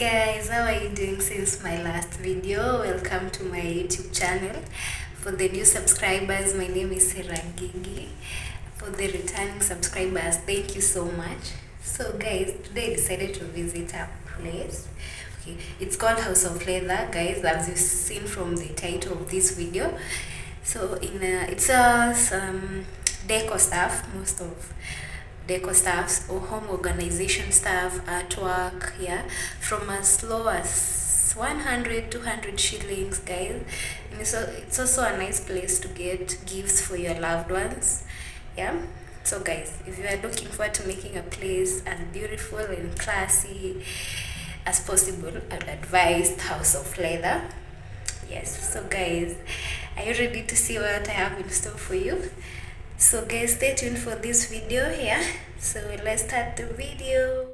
guys, how are you doing since my last video? Welcome to my YouTube channel. For the new subscribers, my name is Sira Ngigi. For the returning subscribers, thank you so much. So guys, today I decided to visit a place. Okay, it's called House of Leather, guys, as you've seen from the title of this video. So in a, it's a some deco stuff, most of deco staffs or home organization staff, artwork, yeah, from as low as 100, 200 shillings, guys. And it's, a, it's also a nice place to get gifts for your loved ones, yeah. So guys, if you are looking forward to making a place as beautiful and classy as possible, I'd advise House of Leather. Yes, so guys, are you ready to see what I have in store for you? So guys, stay tuned for this video here. So let's start the video.